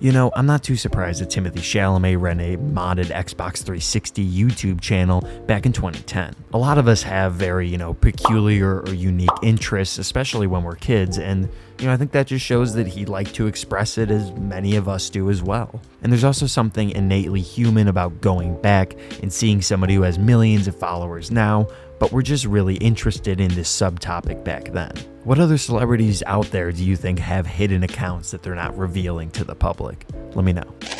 You know, I'm not too surprised that Timothy Chalamet ran a modded Xbox 360 YouTube channel back in 2010. A lot of us have very, you know, peculiar or unique interests, especially when we're kids, and you know, I think that just shows that he liked to express it as many of us do as well. And there's also something innately human about going back and seeing somebody who has millions of followers now, but we're just really interested in this subtopic back then. What other celebrities out there do you think have hidden accounts that they're not revealing to the public? Let me know.